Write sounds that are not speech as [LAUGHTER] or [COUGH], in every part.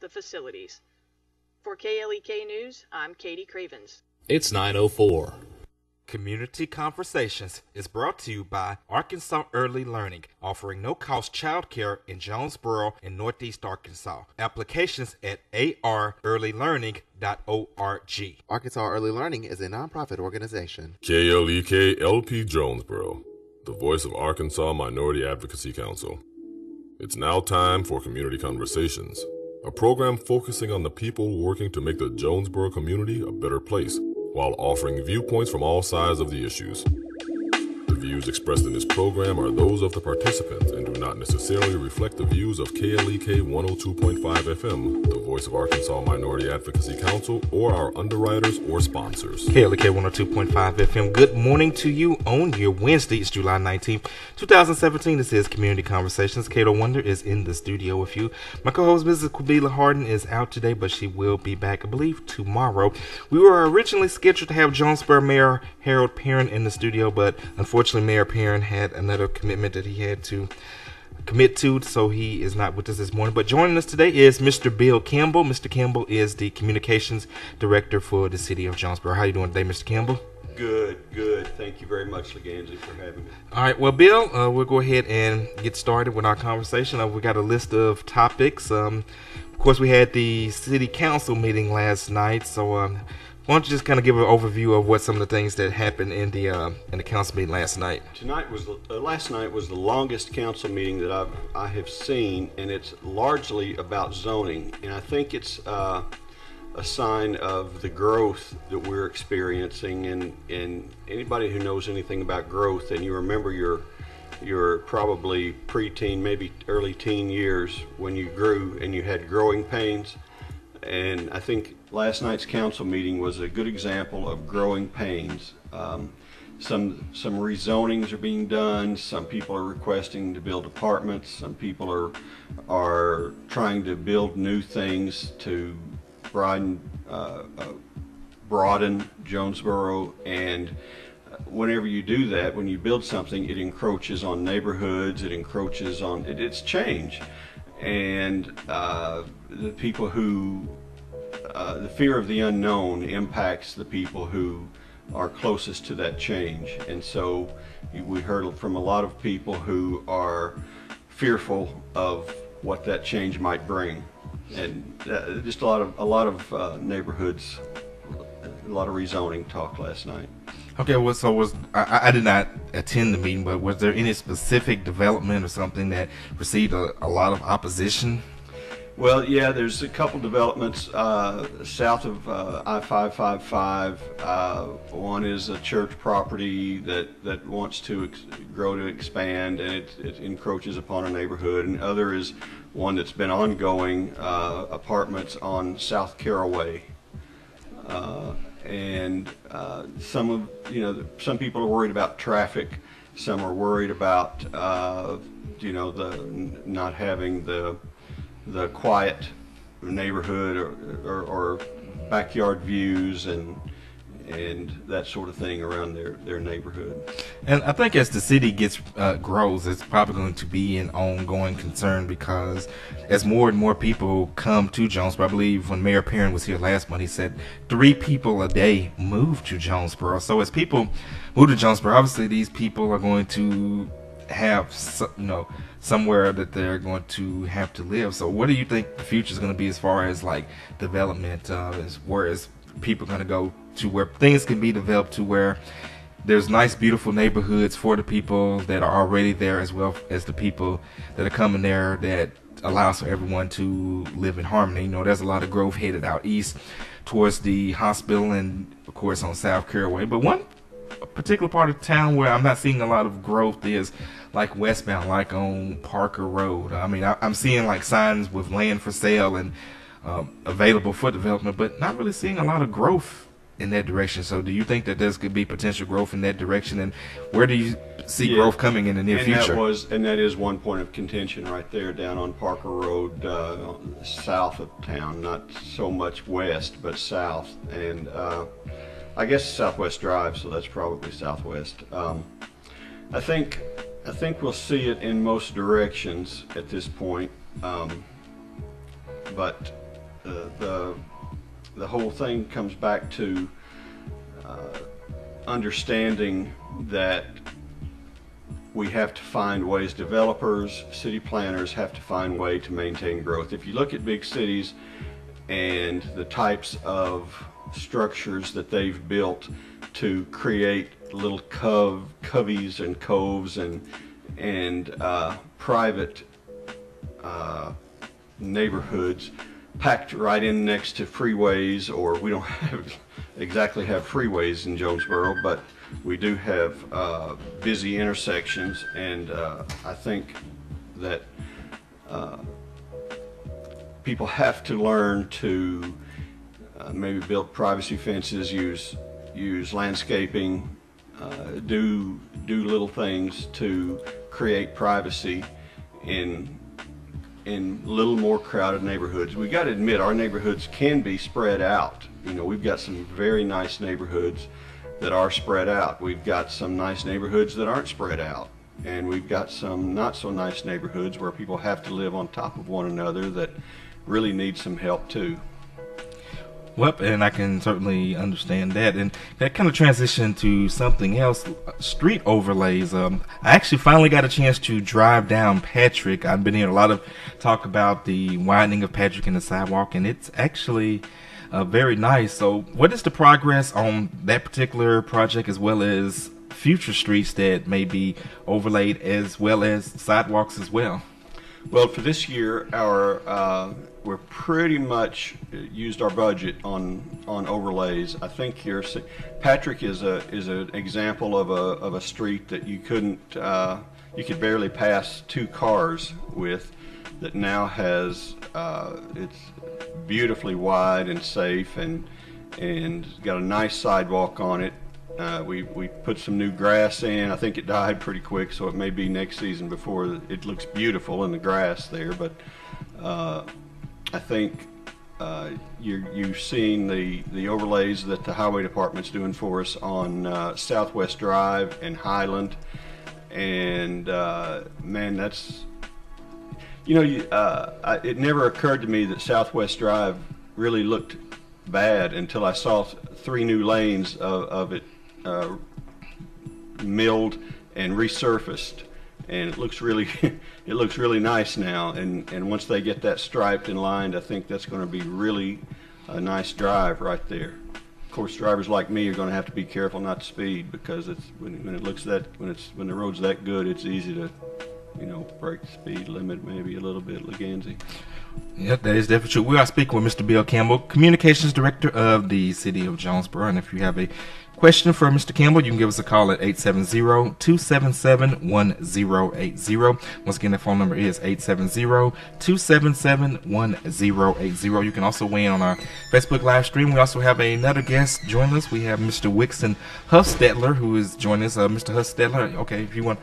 the facilities. For KLEK News, I'm Katie Cravens. It's 904. Community Conversations is brought to you by Arkansas Early Learning, offering no cost childcare in Jonesboro and Northeast Arkansas. Applications at arearlylearning.org. Arkansas Early Learning is a nonprofit organization. KLEK LP Jonesboro, the voice of Arkansas Minority Advocacy Council. It's now time for Community Conversations, a program focusing on the people working to make the Jonesboro community a better place while offering viewpoints from all sides of the issues. Views expressed in this program are those of the participants and do not necessarily reflect the views of KLEK 102.5 FM, the voice of Arkansas Minority Advocacy Council, or our underwriters or sponsors. KLEK 102.5 FM. Good morning to you on your Wednesday. It's July 19th, 2017. This is Community Conversations. Kato Wonder is in the studio with you. My co host, Mrs. Quabila Harden, is out today, but she will be back, I believe, tomorrow. We were originally scheduled to have Jonesboro Mayor Harold Perrin in the studio, but unfortunately, Mayor Perrin had another commitment that he had to commit to, so he is not with us this morning. But joining us today is Mr. Bill Campbell. Mr. Campbell is the communications director for the city of Jonesboro. How are you doing today, Mr. Campbell? Good, good. Thank you very much, Leganzi, for having me. All right, well, Bill, uh, we'll go ahead and get started with our conversation. Uh, we got a list of topics. Um, of course, we had the city council meeting last night, so um, why don't you just kind of give an overview of what some of the things that happened in the uh, in the council meeting last night? Tonight was the, uh, last night was the longest council meeting that I've I have seen, and it's largely about zoning, and I think it's uh, a sign of the growth that we're experiencing. And and anybody who knows anything about growth, and you remember your your probably preteen, maybe early teen years when you grew and you had growing pains. And I think last night's council meeting was a good example of growing pains. Um, some some rezonings are being done. Some people are requesting to build apartments. Some people are are trying to build new things to broaden uh, uh, broaden Jonesboro. And whenever you do that, when you build something, it encroaches on neighborhoods. It encroaches on it, it's change, and uh, the people who uh, the fear of the unknown impacts the people who are closest to that change. And so we heard from a lot of people who are fearful of what that change might bring. And uh, just a lot of a lot of uh, neighborhoods, a lot of rezoning talk last night. Okay, well, so was I, I did not attend the meeting, but was there any specific development or something that received a, a lot of opposition? Well, yeah, there's a couple developments uh, south of uh, I-555. Uh, one is a church property that, that wants to grow to expand, and it, it encroaches upon a neighborhood. And other is one that's been ongoing, uh, apartments on South Caraway. Uh, and uh, some of you know some people are worried about traffic. Some are worried about you know the not having the the quiet neighborhood or, or, or, backyard views and and that sort of thing around their, their neighborhood. And I think as the city gets uh, grows, it's probably going to be an ongoing concern because as more and more people come to Jonesboro, I believe when Mayor Perrin was here last month, he said three people a day move to Jonesboro. So as people move to Jonesboro, obviously these people are going to have you know somewhere that they're going to have to live. So, what do you think the future is going to be as far as like development? Uh, as where is people going to go to where things can be developed to where there's nice, beautiful neighborhoods for the people that are already there, as well as the people that are coming there that allows for everyone to live in harmony. You know, there's a lot of growth headed out east towards the hospital and, of course, on South Caraway. But one particular part of town where I'm not seeing a lot of growth is like westbound, like on Parker Road. I mean, I, am seeing like signs with land for sale and um, available for development, but not really seeing a lot of growth in that direction. So, do you think that there's could be potential growth in that direction, and where do you see yeah. growth coming in the near and future? That was, and that is one point of contention right there, down on Parker Road, uh, south of town, not so much west, but south, and uh, I guess Southwest Drive, so that's probably southwest. Um, I think I think we'll see it in most directions at this point, um, but the the, the whole thing comes back to uh, understanding that we have to find ways, developers, city planners have to find way to maintain growth. If you look at big cities and the types of structures that they've built to create little cove, coveys and coves and, and uh, private uh, neighborhoods packed right in next to freeways, or we don't [LAUGHS] have exactly have freeways in Jonesboro, but we do have uh, busy intersections, and uh, I think that uh, people have to learn to uh, maybe build privacy fences, use use landscaping, uh, do do little things to create privacy in in little more crowded neighborhoods. We got to admit our neighborhoods can be spread out. You know, we've got some very nice neighborhoods that are spread out. We've got some nice neighborhoods that aren't spread out. And we've got some not so nice neighborhoods where people have to live on top of one another that really need some help too. Well, and I can certainly understand that. And that kind of transition to something else, street overlays. Um, I actually finally got a chance to drive down Patrick. I've been hearing a lot of talk about the widening of Patrick and the sidewalk, and it's actually uh, very nice. So, what is the progress on that particular project as well as future streets that may be overlaid as well as sidewalks as well? Well, for this year, our uh, we're pretty much used our budget on on overlays. I think here, Patrick is a is an example of a of a street that you couldn't uh, you could barely pass two cars with. That now has uh, it's beautifully wide and safe and and got a nice sidewalk on it. Uh, we, we put some new grass in. I think it died pretty quick, so it may be next season before it looks beautiful in the grass there. But uh, I think uh, you you've seen the, the overlays that the highway department's doing for us on uh, Southwest Drive and Highland. And uh, man, that's, you know, you, uh, I, it never occurred to me that Southwest Drive really looked bad until I saw three new lanes of, of it uh, milled and resurfaced and it looks really [LAUGHS] it looks really nice now and and once they get that striped and lined I think that's going to be really a nice drive right there of course drivers like me are going to have to be careful not to speed because it's when, when it looks that when it's when the road's that good it's easy to you know break the speed limit maybe a little bit Leganzi Yep, that is definitely true. We are speaking with Mr. Bill Campbell, Communications Director of the City of Jonesboro. And if you have a question for Mr. Campbell, you can give us a call at 870-277-1080. Once again, the phone number is 870-277-1080. You can also weigh in on our Facebook live stream. We also have another guest joining us. We have Mr. Wixon Huffstetler, who is joining us. Uh, Mr. Huffstetler, okay, if you want,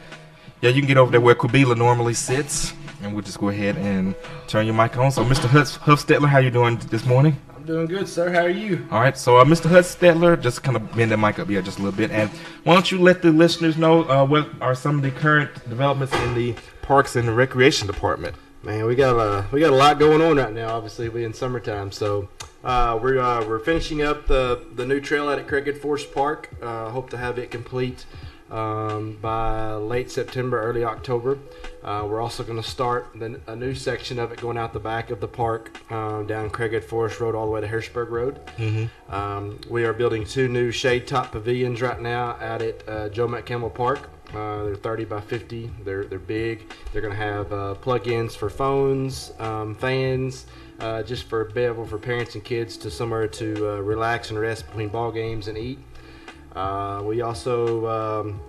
yeah, you can get over there where Kubila normally sits, and we'll just go ahead and turn your mic on. So, Mr. Huffstetler, how you doing this morning? Doing good, sir. How are you? All right, so uh, Mr. Huffstetler, just kind of bend the mic up here just a little bit, and why don't you let the listeners know uh, what are some of the current developments in the Parks and Recreation Department? Man, we got a we got a lot going on right now. Obviously, we in summertime, so uh, we're uh, we're finishing up the the new trail out at Craighead Forest Park. Uh, hope to have it complete um, by late September, early October. Uh, we're also going to start the, a new section of it going out the back of the park um, down Craighead Forest Road all the way to Harrisburg Road. Mm-hmm. Um, we are building two new shade top pavilions right now out at uh, Joe Mack Campbell Park. Uh, they're 30 by 50. They're they're big. They're going to have uh, plug-ins for phones, um, fans, uh, just for available for parents and kids to somewhere to uh, relax and rest between ball games and eat. Uh, we also, um,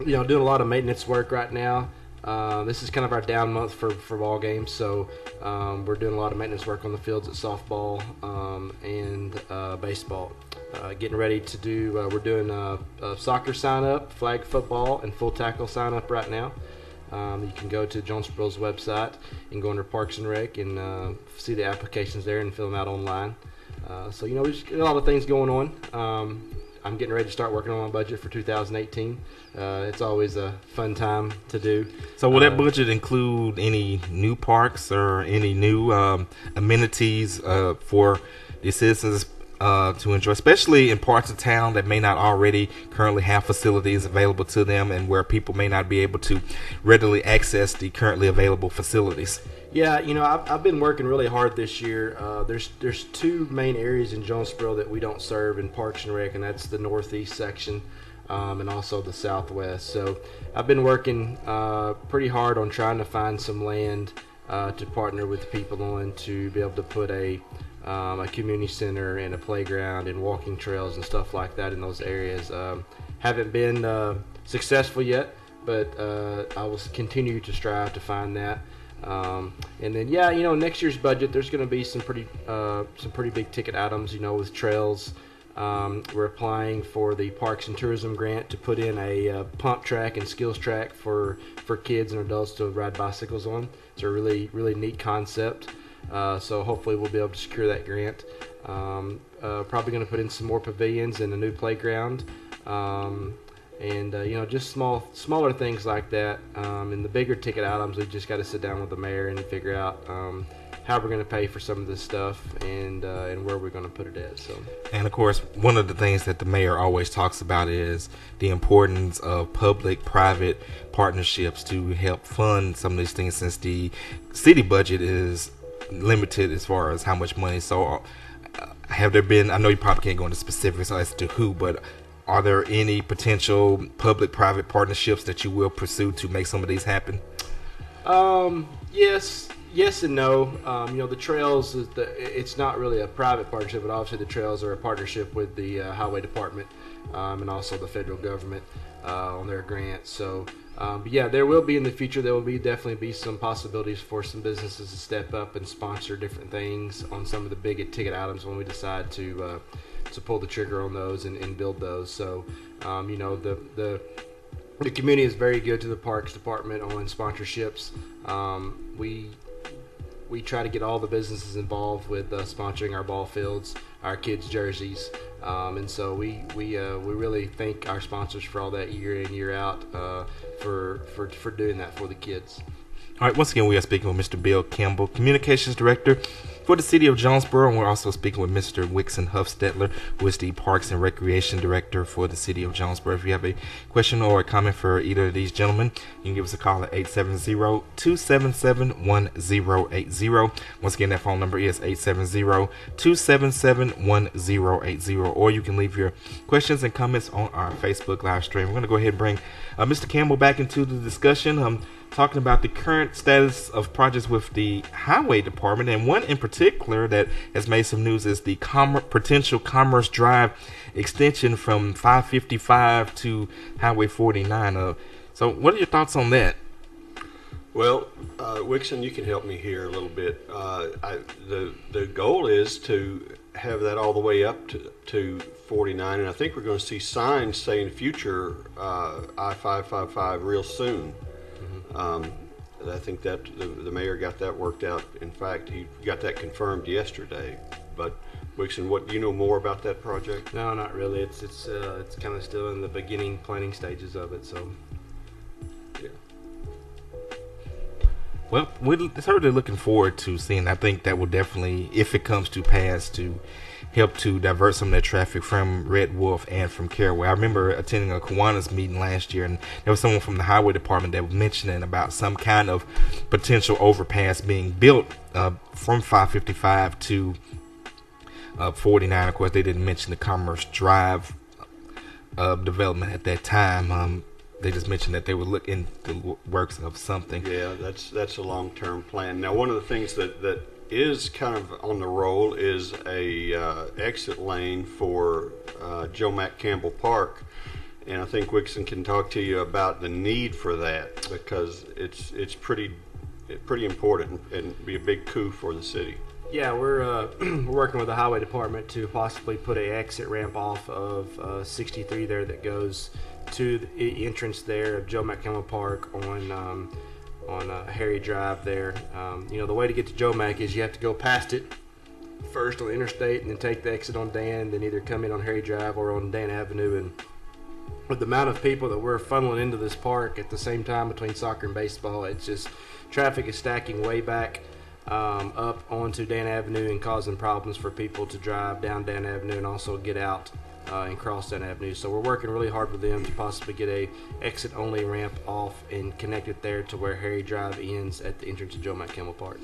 you know, doing a lot of maintenance work right now. Uh, this is kind of our down month for, for ball games, so um, we're doing a lot of maintenance work on the fields at softball um, and uh, baseball. Uh, getting ready to do, uh, we're doing a, a, soccer sign up, flag football, and full tackle sign up right now. Um, you can go to Jonesboro's website and go under Parks and Rec and uh, see the applications there and fill them out online. Uh, so, you know, we've got a lot of things going on. I'm getting ready to start working on my budget for 2018. Uh, it's always a fun time to do. So will that Uh, budget include any new parks or any new um, amenities uh, for the citizens uh, to enjoy, especially in parts of town that may not already currently have facilities available to them, and where people may not be able to readily access the currently available facilities? Yeah, you know, I've, I've been working really hard this year. Uh, there's there's two main areas in Jonesboro that we don't serve in Parks and Rec, and that's the northeast section um, and also the southwest. So I've been working uh, pretty hard on trying to find some land uh, to partner with people on to be able to put a um, a community center and a playground and walking trails and stuff like that in those areas. Um, haven't been uh, successful yet, but uh, I will continue to strive to find that. Um, and then, yeah, you know, next year's budget, there's going to be some pretty, uh, some pretty big ticket items. You know, with trails, um, we're applying for the Parks and Tourism grant to put in a uh, pump track and skills track for for kids and adults to ride bicycles on. It's a really, really neat concept. Uh, so hopefully, we'll be able to secure that grant. Um, uh, probably going to put in some more pavilions and a new playground. Um, and uh, you know just small smaller things like that um, and the bigger ticket items we just got to sit down with the mayor and figure out um, how we're going to pay for some of this stuff and uh, and where we're going to put it at so And of course, one of the things that the mayor always talks about is the importance of public private partnerships to help fund some of these things since the city budget is limited as far as how much money. So, uh, have there been, I know you probably can't go into specifics as to who, but are there any potential public private partnerships that you will pursue to make some of these happen? Um, yes, yes and no. Um, you know, the trails is the it's not really a private partnership, but obviously the trails are a partnership with the uh, highway department um, and also the federal government uh, on their grants. So, um, but yeah, there will be in the future. There will be definitely be some possibilities for some businesses to step up and sponsor different things on some of the big ticket items when we decide to. Uh, to pull the trigger on those and, and build those. So, um, you know, the the the community is very good to the parks department on sponsorships. Um, we we try to get all the businesses involved with uh, sponsoring our ball fields, our kids' jerseys, um, and so we we uh, we really thank our sponsors for all that year in year out uh, for for for doing that for the kids. All right, once again, we are speaking with Mr. Bill Campbell, Communications Director for the City of Jonesboro, and we're also speaking with Mr. Wixon Huffstetler, who is the Parks and Recreation Director for the City of Jonesboro. If you have a question or a comment for either of these gentlemen, you can give us a call at 870-277-1080. Once again, that phone number is 870-277-1080, or you can leave your questions and comments on our Facebook live stream. We're going to go ahead and bring uh, Mr. Campbell back into the discussion. Um, talking about the current status of projects with the highway department and one in particular that has made some news is the com- potential commerce drive extension from 555 to highway 49 uh, so what are your thoughts on that Well, uh, Wixon, you can help me here a little bit. Uh, I, the the goal is to have that all the way up to, to 49, and I think we're going to see signs saying future uh, I-555 real soon. Um, I think that the, the mayor got that worked out. In fact, he got that confirmed yesterday. But Wixon, what do you know more about that project? No, not really. It's it's uh, it's kind of still in the beginning planning stages of it. So Yeah. Well, we're certainly looking forward to seeing. I think that will definitely, if it comes to pass, to help to divert some of that traffic from Red Wolf and from Caraway. I remember attending a Kiwanis meeting last year, and there was someone from the highway department that was mentioning about some kind of potential overpass being built uh, from 555 to uh, 49. Of course, they didn't mention the Commerce Drive uh, development at that time. Um, they just mentioned that they would look into the works of something. Yeah, that's that's a long-term plan. Now, one of the things that that is kind of on the roll is a uh, exit lane for uh, Joe Mack Campbell Park, and I think Wixon can talk to you about the need for that because it's it's pretty pretty important and be a big coup for the city. Yeah, we're uh, [CLEARS THROAT] we're working with the highway department to possibly put a exit ramp off of uh, 63 there that goes to the entrance there of Joe Mack Campbell Park on um, on Harry Drive there. Um, you know, the way to get to Joe Mac is you have to go past it first on the interstate and then take the exit on Dan, then either come in on Harry Drive or on Dan Avenue. And with the amount of people that we're funneling into this park at the same time between soccer and baseball, it's just traffic is stacking way back um, up onto Dan Avenue and causing problems for people to drive down Dan Avenue and also get out uh, cross Dan Avenue. So we're working really hard with them to possibly get a exit only ramp off and connect it there to where Harry Drive ends at the entrance of Joe Mack Campbell Park.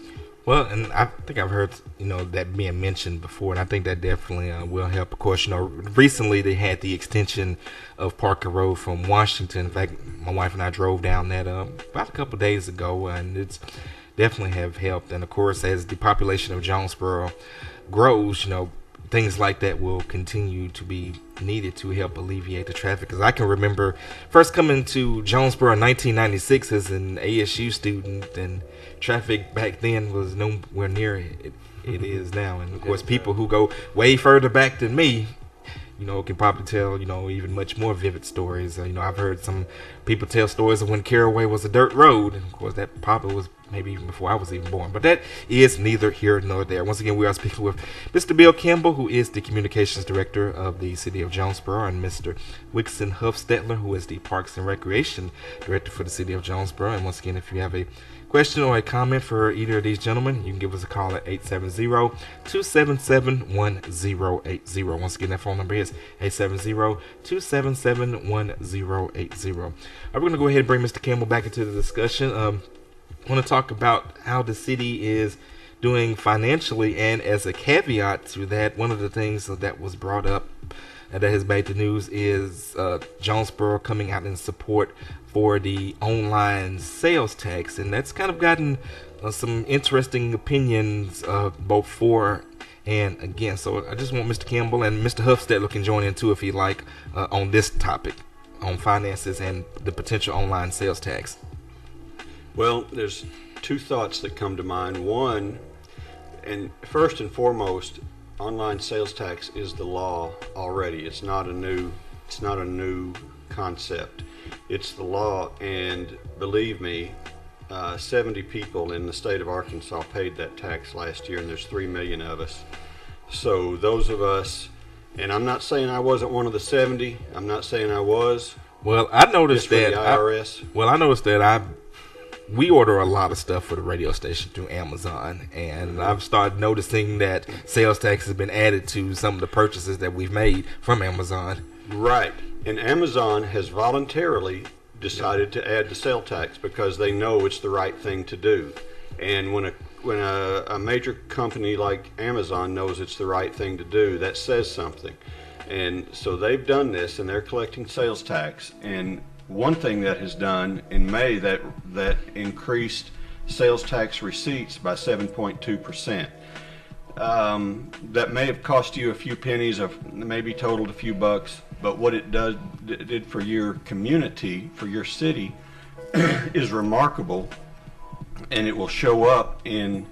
Well, and I think I've heard you know that being mentioned before, and I think that definitely uh, will help. Of course, you know, recently they had the extension of Parker Road from Washington. In fact, my wife and I drove down that uh, about a couple days ago, and it's definitely have helped. And of course, as the population of Jonesboro grows, you know, things like that will continue to be needed to help alleviate the traffic. Because I can remember first coming to Jonesboro in 1996 as an ASU student, and traffic back then was nowhere near it, it is now. And of course, people who go way further back than me you know, can probably tell, you know, even much more vivid stories. Uh, you know, I've heard some people tell stories of when Caraway was a dirt road. And of course, that probably was maybe even before I was even born. But that is neither here nor there. Once again, we are speaking with Mr. Bill Campbell, who is the Communications Director of the City of Jonesboro, and Mr. Wixon Huffstetler, who is the Parks and Recreation Director for the City of Jonesboro. And once again, if you have a question or a comment for either of these gentlemen, you can give us a call at 870-277-1080. Once again, that phone number is 870-277-1080. Right, we're going to go ahead and bring Mr. Campbell back into the discussion. Um, want to talk about how the city is doing financially, and as a caveat to that, one of the things that was brought up that has made the news is uh, Jonesboro coming out in support for the online sales tax, and that's kind of gotten uh, some interesting opinions, uh, both for and against. So I just want Mr. Campbell and Mr. Huffstetler can join in too if you like uh, on this topic on finances and the potential online sales tax. Well, there's two thoughts that come to mind. One, and first and foremost, online sales tax is the law already. It's not a new it's not a new concept. It's the law, and believe me, uh, 70 people in the state of Arkansas paid that tax last year, and there's 3 million of us. So, those of us, and I'm not saying I wasn't one of the 70, I'm not saying I was. Well, I noticed that the I- IRS. well, I noticed that I we order a lot of stuff for the radio station through Amazon, and I've started noticing that sales tax has been added to some of the purchases that we've made from Amazon. Right. And Amazon has voluntarily decided to add the sale tax because they know it's the right thing to do. And when a when a, a major company like Amazon knows it's the right thing to do, that says something. And so they've done this and they're collecting sales tax. And one thing that has done in May that that increased sales tax receipts by 7.2 percent. Um, that may have cost you a few pennies, of maybe totaled a few bucks, but what it does did for your community, for your city, [CLEARS THROAT] is remarkable, and it will show up in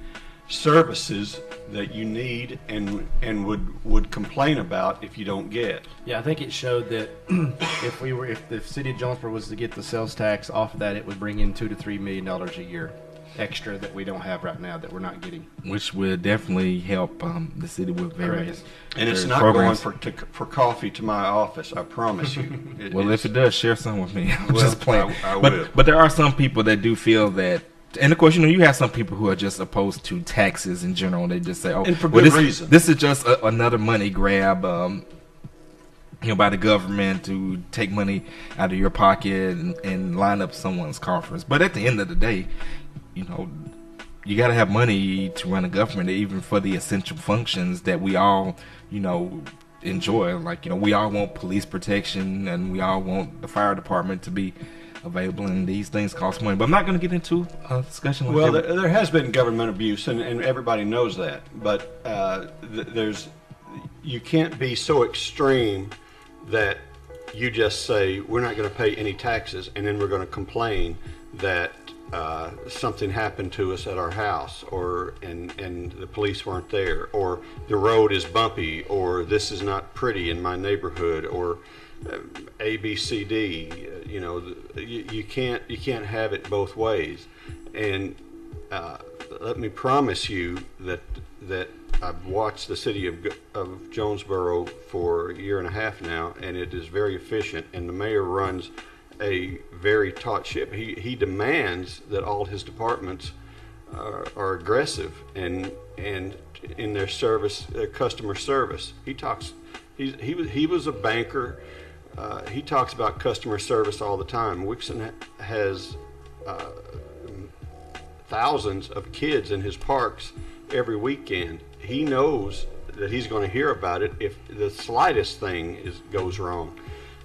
services that you need and and would would complain about if you don't get. Yeah, I think it showed that [CLEARS THROAT] if we were, if the city of Jonesboro was to get the sales tax off of that, it would bring in two to three million dollars a year extra that we don't have right now that we're not getting. which will definitely help um, the city with various. And it's not programs. going for to, for coffee to my office. I promise you. [LAUGHS] It- Well, if it does, share some with me. [LAUGHS] I'm Well, just playing. I- I but will. but there are some people that do feel that. And of course, you know, you have some people who are just opposed to taxes in general. They just say, "Oh, And for well, good this, reason. This is just a, another money grab, um, you know, by the government to take money out of your pocket and, and line up someone's coffers." But at the end of the day, you know, you got to have money to run a government, even for the essential functions that we all, you know, enjoy. Like, you know, we all want police protection and we all want the fire department to be available, and these things cost money. But I'm not going to get into a discussion like Well, there, there has been government abuse, and, and everybody knows that. But uh, th- there's, you can't be so extreme that you just say we're not going to pay any taxes, and then we're going to complain that uh, something happened to us at our house, or and and the police weren't there, or the road is bumpy, or this is not pretty in my neighborhood, or A, B, C, D. uh, You know, you, you can't you can't have it both ways. And uh, let me promise you that that I've watched the city of, of Jonesboro for a year and a half now, and it is very efficient. And the mayor runs a very taut ship. He he demands that all his departments are, are aggressive and and in their service, their customer service. He talks. He's, he was he was a banker. Uh, he talks about customer service all the time. Wixon has uh, thousands of kids in his parks every weekend. He knows that he's going to hear about it if the slightest thing is goes wrong.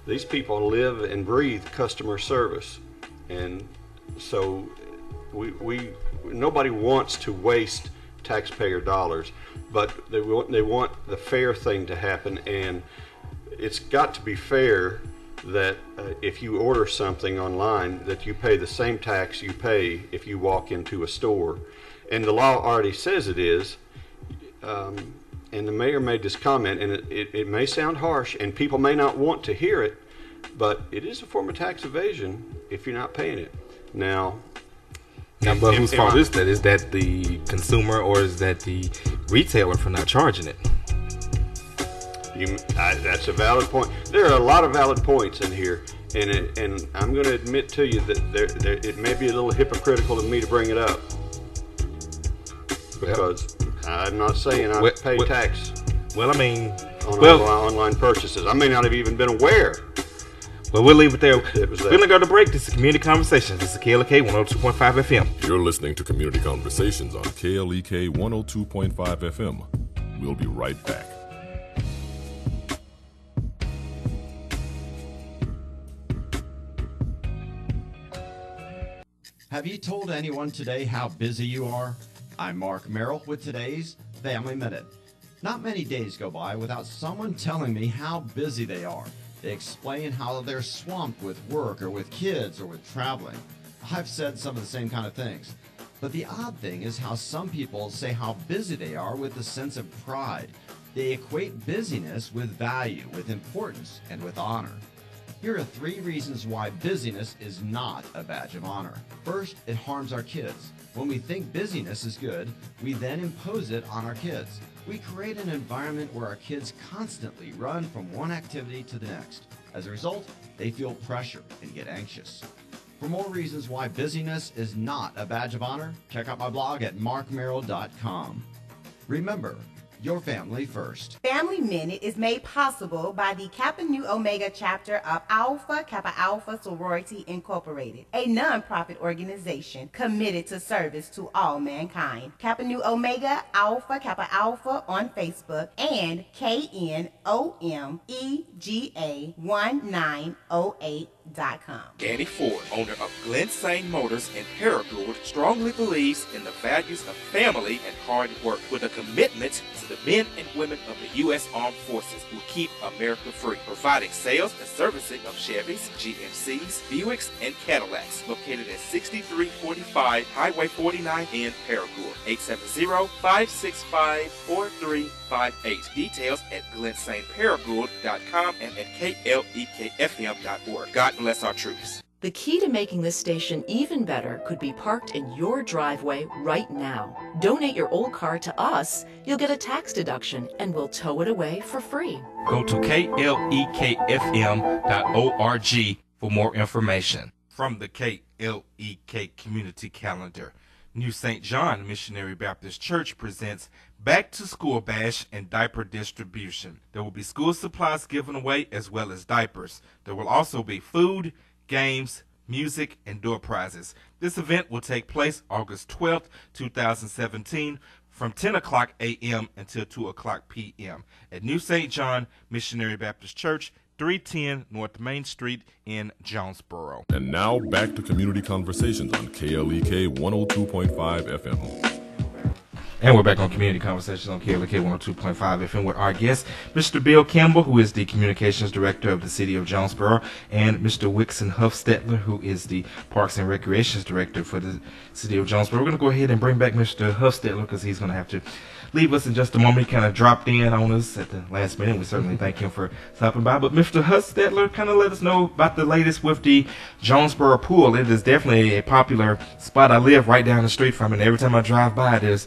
These people live and breathe customer service, and so we, we nobody wants to waste taxpayer dollars, but they want they want the fair thing to happen, and it's got to be fair that uh, if you order something online that you pay the same tax you pay if you walk into a store and the law already says it is um, and the mayor made this comment and it, it, it may sound harsh and people may not want to hear it but it is a form of tax evasion if you're not paying it now Now, but whose fault is that? Is that the consumer or is that the retailer for not charging it? You, I, that's a valid point. There are a lot of valid points in here, and it, and I'm going to admit to you that there, there, it may be a little hypocritical of me to bring it up because I'm not saying I Well- pay well- tax Well, I mean, on well, online, online purchases. I may not have even been aware. well, we'll leave it there. It We're gonna go to break. This is Community Conversations. This is KLEK 102.5 FM. You're listening to Community Conversations on KLEK 102.5 FM. We'll be right back. Have you told anyone today how busy you are? I'm Mark Merrill with today's Family Minute. Not many days go by without someone telling me how busy they are. They explain how they're swamped with work or with kids or with traveling. I've said some of the same kind of things. But the odd thing is how some people say how busy they are with a sense of pride. They equate busyness with value, with importance, and with honor. Here are three reasons why busyness is not a badge of honor. First, it harms our kids. When we think busyness is good, we then impose it on our kids. We create an environment where our kids constantly run from one activity to the next. As a result, they feel pressure and get anxious. For more reasons why busyness is not a badge of honor, check out my blog at markmerrill.com. Remember, your family first. Family Minute is made possible by the Kappa Nu Omega chapter of Alpha Kappa Alpha Sorority Incorporated, a nonprofit organization committed to service to all mankind. Kappa Nu Omega Alpha Kappa Alpha on Facebook and KNOMEGA 1908.com. Danny Ford, owner of Glenn Sain Motors in Paragould, strongly believes in the values of family and hard work with a commitment to the men and women of the U.S. Armed Forces will keep America free, providing sales and servicing of Chevys, GMCs, Buicks, and Cadillacs. Located at 6345 Highway 49 in Paragould. 870-565-4358. Details at glensaneparagould.com and at klekfm.org. God bless our troops. The key to making this station even better could be parked in your driveway right now. Donate your old car to us, you'll get a tax deduction, and we'll tow it away for free. Go to klekfm.org for more information. From the KLEK Community Calendar, New St. John Missionary Baptist Church presents Back to School Bash and Diaper Distribution. There will be school supplies given away as well as diapers. There will also be food, games, music, and door prizes. This event will take place August 12th, 2017 from 10 o'clock a.m. until 2 o'clock p.m. at New St. John Missionary Baptist Church, 310 North Main Street in Jonesboro. And now back to Community Conversations on KLEK 102.5 FM. And we're back on Community Conversations on KLEK 102.5 FM with our guest, Mr. Bill Campbell, who is the Communications Director of the City of Jonesboro, and Mr. Wixon Huffstetler, who is the Parks and Recreations Director for the City of Jonesboro. We're going to go ahead and bring back Mr. Huffstetler because he's going to have to leave us in just a moment. He kind of dropped in on us at the last minute. We certainly thank him for stopping by. But Mr. Huffstetler, kind of let us know about the latest with the Jonesboro Pool. It is definitely a popular spot. I live right down the street from it. Every time I drive by, there's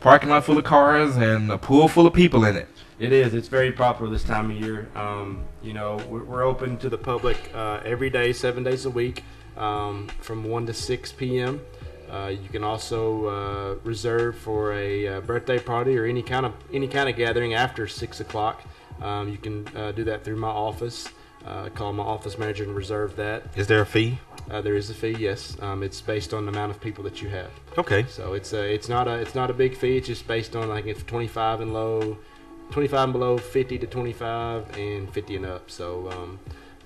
parking lot full of cars and a pool full of people in it. It is. It's very popular this time of year. Um, you know, we're, we're open to the public uh, every day, seven days a week, um, from 1 to 6 p.m. Uh, you can also uh, reserve for a uh, birthday party or any kind of any kind of gathering after six o'clock. Um, you can uh, do that through my office. Uh, call my office manager and reserve that. Is there a fee? Uh, there is a fee, yes. Um, it's based on the amount of people that you have. Okay. So it's a, it's not a it's not a big fee. It's just based on like if 25 and low, 25 and below, 50 to 25, and 50 and up. So, um,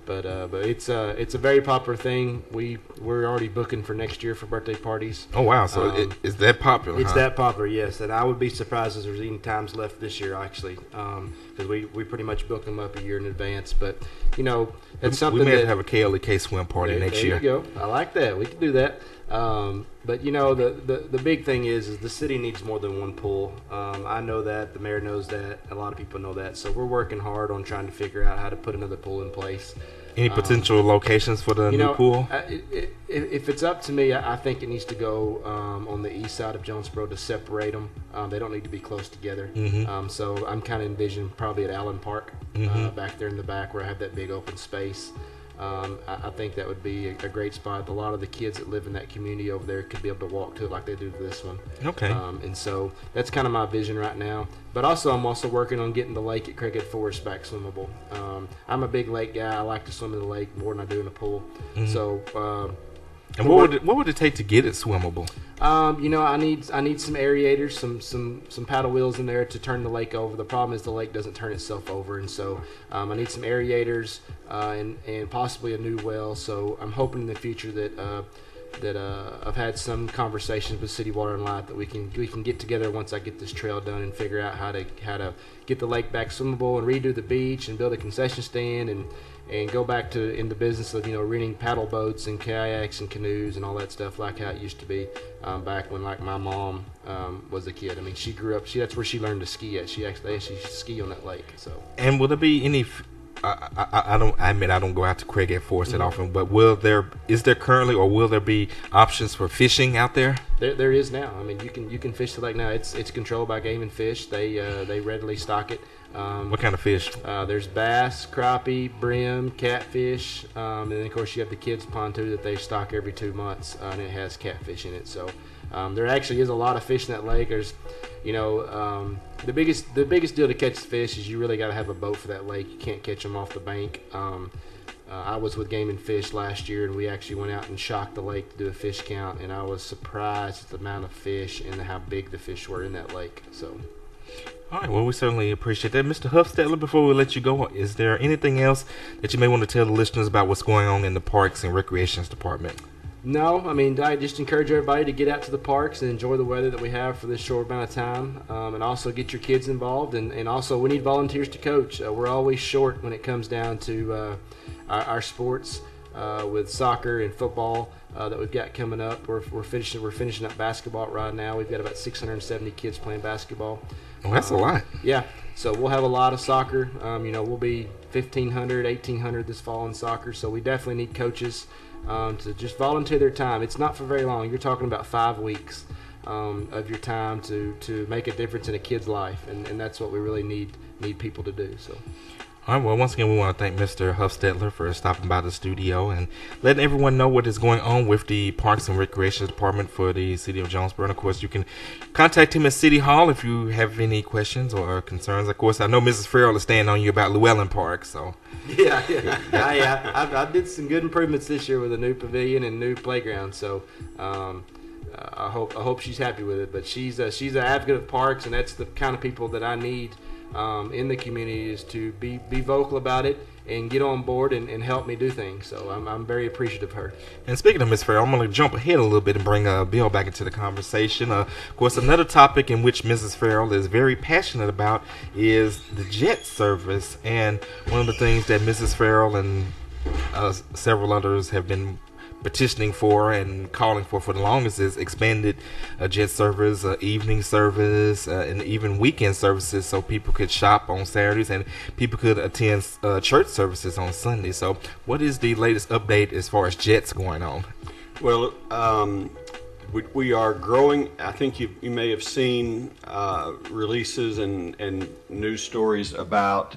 but uh, but it's uh, it's a very popular thing. We we're already booking for next year for birthday parties. Oh wow! So Um, it, it's that popular. It's huh? that popular, yes. And I would be surprised if there's any times left this year, actually, because we, we pretty much book them up a year in advance. But you know, that's something we may that have a KLEK swim party there, next there year. you go. I like that. We can do that. Um, but you know, the, the the big thing is, is the city needs more than one pool. Um, I know that. The mayor knows that. A lot of people know that. So we're working hard on trying to figure out how to put another pool in place. Any Um, potential locations for the you new know, pool? I- i- i- if, it's up to me, I I think it needs to go um, on the east side of Jonesboro to separate them. Um, they don't need to be close together. Mhm. Um, so I'm kind of envisioning probably at Allen Park, uh, Mhm. back there in the back where I have that big open space. Um, I, I think that would be a, a great spot. A lot of the kids that live in that community over there could be able to walk to it like they do to this one. Okay. Um, and so that's kind of my vision right now. But also, I'm also working on getting the lake at Craighead Forest back swimmable. Um, I'm a big lake guy. I like to swim in the lake more than I do in the pool. Mhm. So. Uh, and what would it, what would it take to get it swimmable? um, you know, I need I need some aerators, some some some paddle wheels in there to turn the lake over. The problem is the lake doesn't turn itself over, and so um, I need some aerators uh, and and possibly a new well. So I'm hoping in the future that. Uh, that uh, I've had some conversations with City Water and Light that we can we can get together once I get this trail done and figure out how to how to get the lake back swimmable and redo the beach and build a concession stand and and go back to in the business of you know renting paddle boats and kayaks and canoes and all that stuff like how it used to be um, back when like my mom um, was a kid. I mean, she grew up. She that's where she learned to ski at. She actually actually ski on that lake. So And will there be any? f- I, I, I don't. I mean, I don't go out to Craighead Forest that Mhm. often, but will there? Is there currently, or will there be options for fishing out there? There, there is now. I mean, you can you can fish the lake now. It's it's controlled by Game and Fish. They uh, they readily stock it. Um, What kind of fish? Uh, there's bass, crappie, brim, catfish, um, and then of course you have the kids pond too that they stock every two months, uh, and it has catfish in it. So um, there actually is a lot of fish in that lake. There's, you know, um, the biggest the biggest deal to catch fish is you really got to have a boat for that lake. You can't catch them off the bank. Um, uh, I was with Game and Fish last year, and we actually went out and shocked the lake to do a fish count, and I was surprised at the amount of fish and how big the fish were in that lake. So. All right. Well, we certainly appreciate that, Mr. Huffstetler. Before we let you go, is there anything else that you may want to tell the listeners about what's going on in the Parks and Recreations Department? No, I mean, I just encourage everybody to get out to the parks and enjoy the weather that we have for this short amount of time, um, and also get your kids involved. And, and also, we need volunteers to coach. Uh, we're always short when it comes down to uh, our, our sports uh, with soccer and football uh, that we've got coming up. We're, we're finishing we're finishing up basketball right now. We've got about 670 kids playing basketball. Oh, that's a lot. Yeah. So we'll have a lot of soccer. Um, you know, we'll be 1,500, 1,800 this fall in soccer. So we definitely need coaches um, to just volunteer their time. It's not for very long. You're talking about five weeks um, of your time to, to make a difference in a kid's life, and, and that's what we really need need people to do. So. All right. Well, once again, we want to thank Mr. Huffstetler for stopping by the studio and letting everyone know what is going on with the Parks and Recreation Department for the City of Jonesboro. And of course, you can contact him at City Hall if you have any questions or concerns. Of course, I know Mrs. Farrell is staying on you about Llewellyn Park, so. [LAUGHS] Yeah, yeah, yeah. I, I did some good improvements this year with a new pavilion and new playground. So um, I hope I hope she's happy with it. But she's uh, she's an advocate of parks, and that's the kind of people that I need um, in the community is to be be vocal about it and get on board and, and help me do things. So I'm, I'm very appreciative of her. And speaking of Miss Farrell, I'm going to jump ahead a little bit and bring uh, Bill back into the conversation. Uh, of course, another topic in which Mrs. Farrell is very passionate about is the jet service. And one of the things that Mrs. Farrell and uh, several others have been petitioning for and calling for for the longest is expanded uh, jet service, uh, evening service, uh, and even weekend services so people could shop on Saturdays and people could attend uh, church services on Sunday. So, what is the latest update as far as jets going on? Well, um, we, we are growing. I think you, you may have seen uh, releases and, and news stories about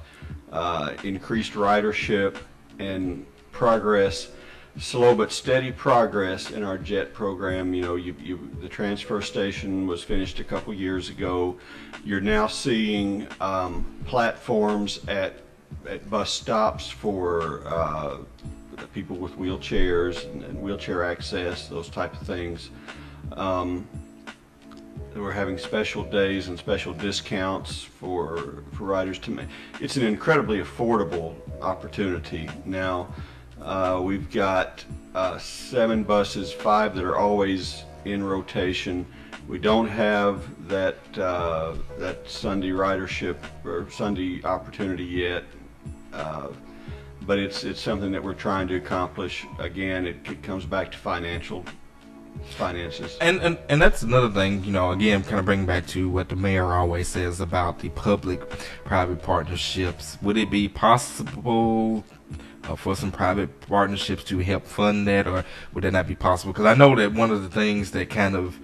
uh, increased ridership and progress, slow but steady progress in our JET program. You know, you, you, the transfer station was finished a couple years ago. You're now seeing um, platforms at, at bus stops for uh, people with wheelchairs and, and wheelchair access, those type of things. Um, we're having special days and special discounts for for riders to make. It's an incredibly affordable opportunity. Now uh, we've got uh, seven buses, five that are always in rotation. We don't have that uh, that Sunday ridership or Sunday opportunity yet, uh, but it's it's something that we're trying to accomplish. Again, it, it comes back to financial finances. And, and and that's another thing, you know, again, kind of bring back to what the mayor always says about the public-private partnerships. Would it be possible for some private partnerships to help fund that, or would that not be possible? Because I know that one of the things that kind of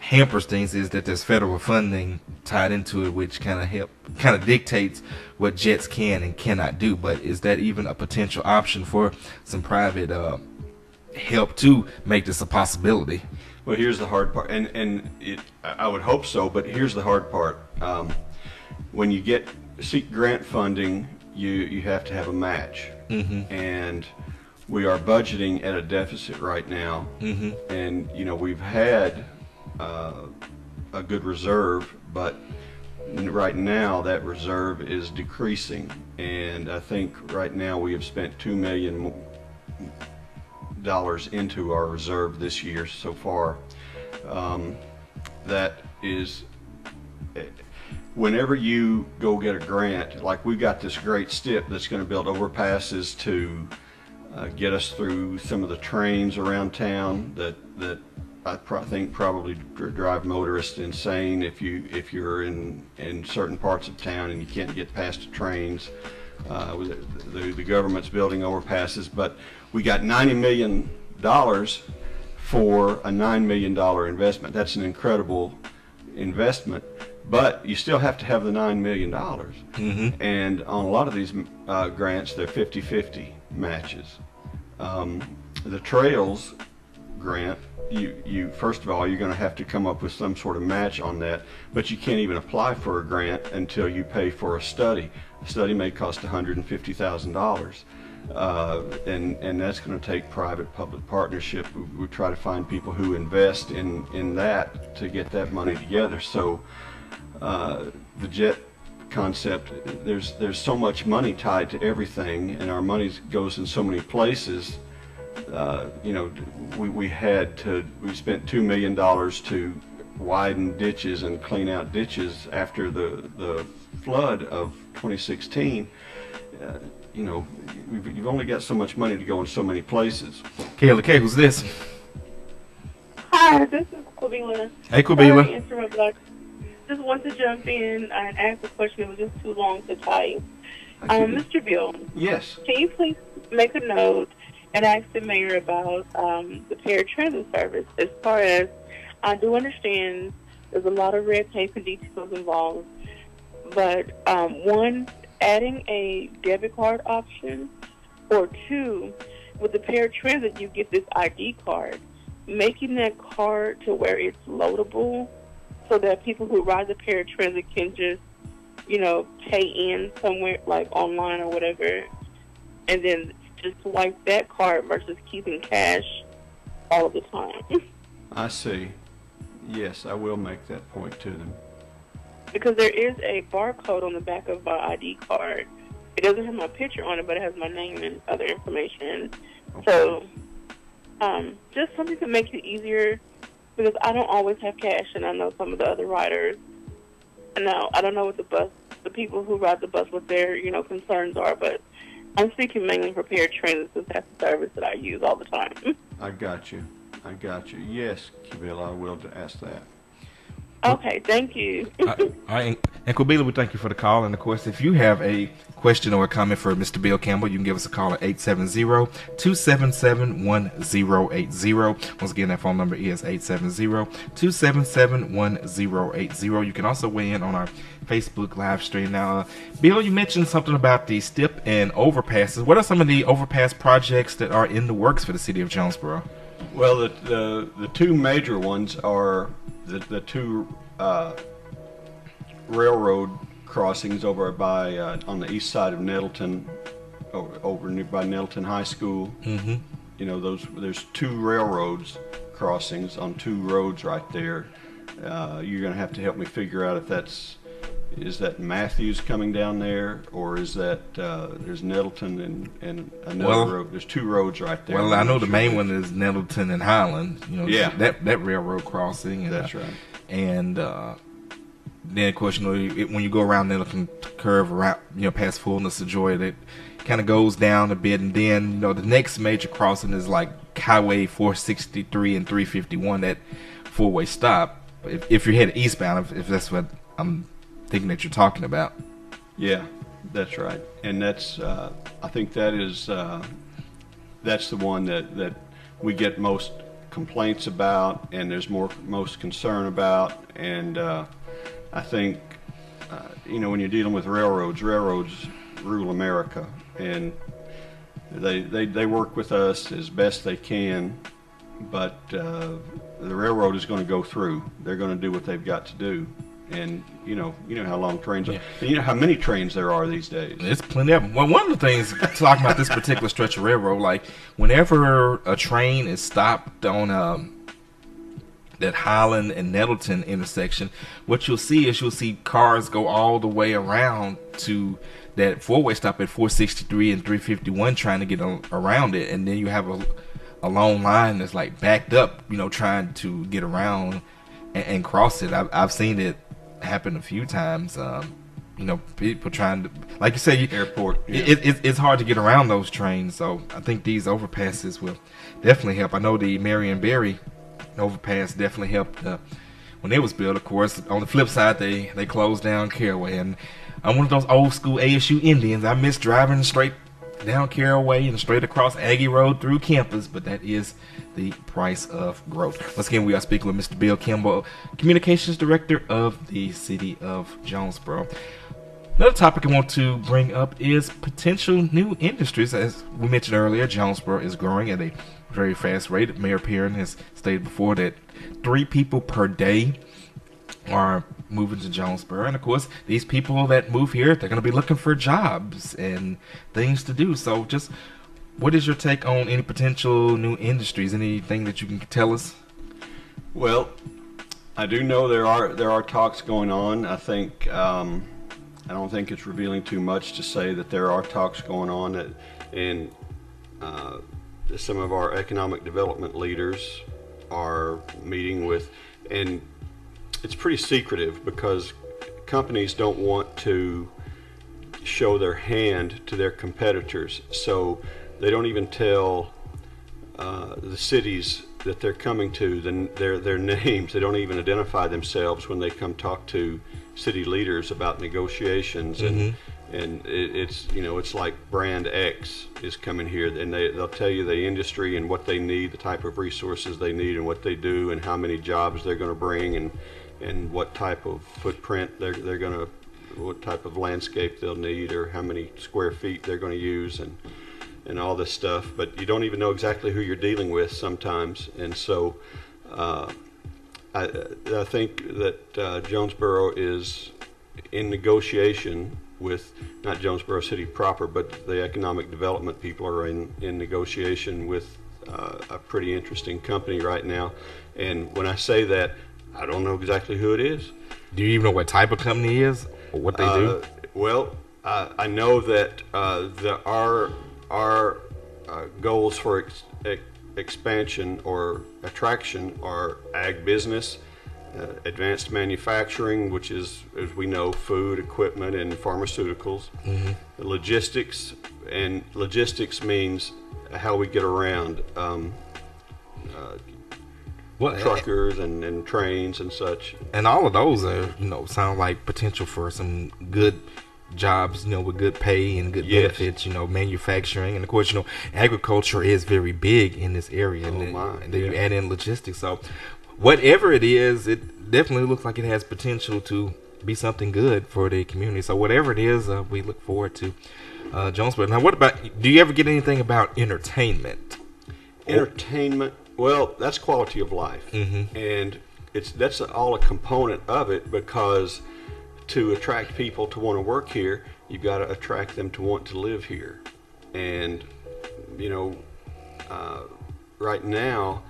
hampers things is that there's federal funding tied into it, which kind of help, kind of dictates what jets can and cannot do. But is that even a potential option for some private uh, help to make this a possibility? Well, here's the hard part, and and it, I would hope so, but here's the hard part. Um, when you get seek grant funding, you you have to have a match, Mhm. and we are budgeting at a deficit right now, Mhm. and you know we've had uh, a good reserve, but right now that reserve is decreasing, and I think right now we have spent two million dollars into our reserve this year so far. Um, that is, whenever you go get a grant, like we've got this great STIP that's going to build overpasses to uh, get us through some of the trains around town that that I pro- think probably drive motorists insane if you if you're in in certain parts of town and you can't get past the trains. Uh, the, the government's building overpasses, but we got 90 million dollars for a nine million dollar investment. That's an incredible investment, but you still have to have the nine million dollars. Mhm. And on a lot of these uh, grants, they're 50-50 matches. Um, the trails grant, you, you first of all, you're going to have to come up with some sort of match on that, but you can't even apply for a grant until you pay for a study. A study may cost $150,000. Uh, and and that's going to take private-public partnership. We, we try to find people who invest in in that to get that money together. So uh, the jet concept, there's there's so much money tied to everything, and our money goes in so many places. Uh, you know, we, we had to we spent two million dollars to widen ditches and clean out ditches after the the flood of 2016. Uh, you know, you've only got so much money to go in so many places. Kayla K, who's this? Hi, this is Quabila. Hey, Quabila. Just want to jump in and ask a question. It was just too long to type. Um, Mr. Bill, Yes. can you please make a note and ask the mayor about um, the paratransit service? As far as I do understand, there's a lot of red tape and details involved, but um, one, adding a debit card option, or two, with the paratransit, you get this ID card, making that card to where it's loadable, so that people who ride the paratransit can just, you know, pay in somewhere like online or whatever, and then just swipe that card versus keeping cash all of the time. [LAUGHS] I see. Yes, I will make that point to them. because there is a barcode on the back of my ID card. It doesn't have my picture on it, but it has my name and other information. So, um, just something to make it easier because I don't always have cash, and I know some of the other riders. Now I don't know what the bus, the people who ride the bus, what their you know concerns are, but I'm speaking mainly for paratransit since that's the service that I use all the time. I got you. I got you. Yes, Kibila, I will to ask that. Okay, thank you. All right, and Quabila, we thank you for the call. And of course, if you have a question or a comment for Mr. Bill Campbell, you can give us a call at 870-277-1080. Once again, that phone number is 870-277-1080. You can also weigh in on our Facebook live stream. Now, uh, Bill, you mentioned something about the STIP and overpasses. What are some of the overpass projects that are in the works for the city of Jonesboro? Well, the the, the two major ones are the, the two uh, railroad crossings over by uh, on the east side of Nettleton, over, over near by Nettleton High School. Mm-hmm. You know, those there's two railroads crossings on two roads right there. Uh, you're going to have to help me figure out if that's is that Matthews coming down there, or is that uh, there's Nettleton and, and another Well- road? There's two roads right there. Well, I'm know the sure main one is Nettleton and Highland. You know, Yeah. that that railroad crossing. And, That's right. And uh, then, of course, you know, it, when you go around Nettleton curve around, you know, past Fullness of Joy, that kind of goes down a bit, and then you know the next major crossing is like Highway 463 and 351, that four-way stop. If, if you're headed eastbound, if, if that's what I'm thinking that you're talking about. Yeah, that's right, and that's uh, I think that is uh, that's the one that that we get most complaints about, and there's more most concern about, and uh, I think uh, you know when you're dealing with railroads, railroads rule America, and they they they work with us as best they can, but uh, the railroad is going to go through. They're going to do what they've got to do. And you know, you know how long trains are. And you know how many trains there are these days. There's plenty of them. Well, one of the things talking about this particular stretch of railroad, like whenever a train is stopped on um, that Highland and Nettleton intersection, what you'll see is you'll see cars go all the way around to that four-way stop at 463 and 351 trying to get a- around it, and then you have a a long line that's like backed up, you know, trying to get around and, and cross it. I've, I've seen it happen a few times. Um, you know, people trying to, like you say, airport. yeah. It, it, it's hard to get around those trains, so I think these overpasses will definitely help. I know the Marion Berry overpass definitely helped uh, when it was built. Of course, on the flip side, they they closed down Caraway, and I'm one of those old school ASU Indians. I miss driving straight down Caraway and straight across Aggie Road through campus, but that is the price of growth. Once again, we are speaking with Mr. Bill Campbell, Communications Director of the City of Jonesboro. Another topic I want to bring up is potential new industries. As we mentioned earlier, Jonesboro is growing at a very fast rate. Mayor Perrin has stated before that three people per day are moving to Jonesboro. And of course, these people that move here, they're going to be looking for jobs and things to do. So, just what is your take on any potential new industries? Anything that you can tell us? Well, I do know there are there are talks going on. I think um, I don't think it's revealing too much to say that there are talks going on, that, and uh, some of our economic development leaders are meeting with, and it's pretty secretive because companies don't want to show their hand to their competitors, so they don't even tell uh, the cities that they're coming to, the, their their [LAUGHS] names. They don't even identify themselves when they come talk to city leaders about negotiations, and and it, it's you know it's like brand X is coming here, and they they'll tell you the industry and what they need, the type of resources they need, and what they do, and how many jobs they're going to bring, and and what type of footprint they're they're going to what type of landscape they'll need or how many square feet they're going to use and and all this stuff, but you don't even know exactly who you're dealing with sometimes. And so uh, I, I think that uh, Jonesboro is in negotiation with not Jonesboro City proper, but the economic development people are in, in negotiation with uh, a pretty interesting company right now. And when I say that, I don't know exactly who it is. Do you even know what type of company it is or what they do? Uh, well, uh, I know that uh, the, our our uh, goals for ex- ex- expansion or attraction are ag business, uh, advanced manufacturing, which is, as we know, food, equipment, and pharmaceuticals, Mhm. logistics, and logistics means how we get around. Um, uh, Well, truckers and, and trains and such. and all of those are you know sound like potential for some good jobs you know with good pay and good Yes. benefits you know manufacturing and of course you know agriculture is very big in this area and, then, my, and then you add in logistics so whatever it is it definitely looks like it has potential to be something good for the community so whatever it is uh, we look forward to uh, Jonesboro. Now, what about? Do you ever get anything about entertainment? entertainment well that's quality of life Mhm. and it's that's all a component of it because to attract people to want to work here you've got to attract them to want to live here and you know uh, right now